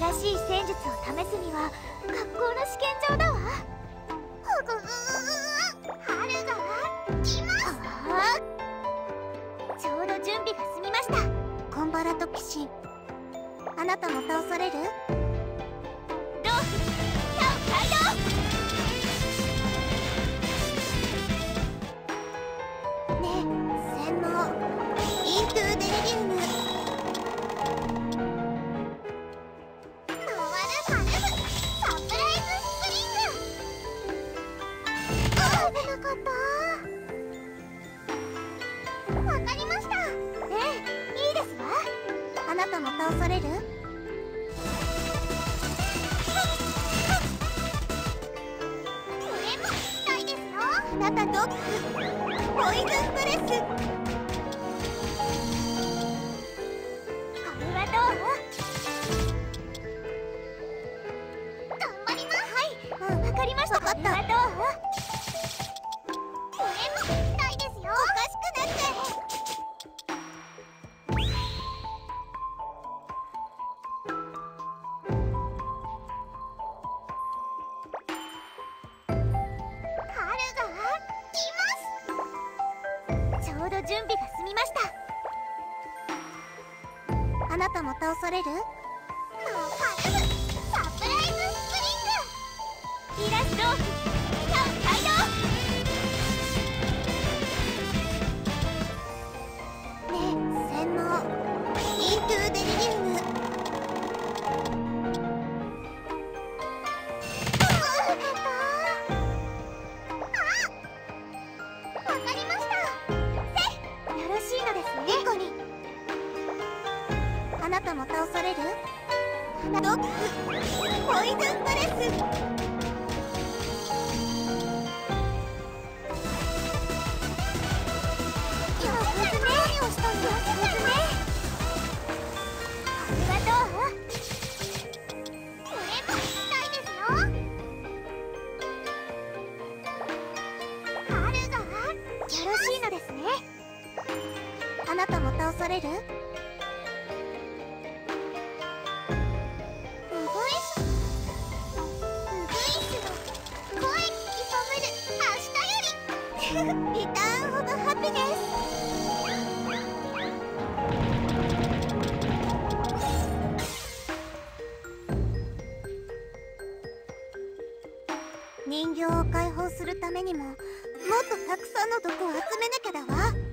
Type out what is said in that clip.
新しい戦術を試すには格好の試験場だわ。春が来ます。ちょうど準備が済みました。コンバラと騎士あなたも倒される？あなたも倒される？これも痛いですよ。あなたドッグポイズンブレス。これはどう？頑張ります。はい。わかりました準備が済みました。あなたも倒される？ハルムサプライズスプリング。イラスロなたも倒される？ドッグポイズンブレス。よくね何をしたんだよくね。これはどう？これも痛いですよ春が？よろしいのですね。あなたも倒される？ターンオブハピネス。人形を解放するためにももっとたくさんの毒を集めなきゃだわ。